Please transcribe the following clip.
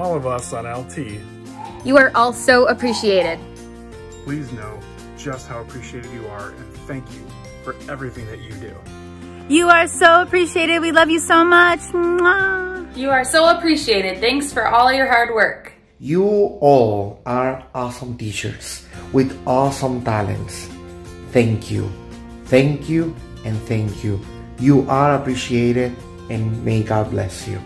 all of us on LT, You are all so appreciated. please know just how appreciated you are and thank you for everything that you do. You are so appreciated. We love you so much. Mwah. You are so appreciated. Thanks for all your hard work. You all are awesome teachers with awesome talents. Thank you. Thank you and thank you. You are appreciated and may God bless you.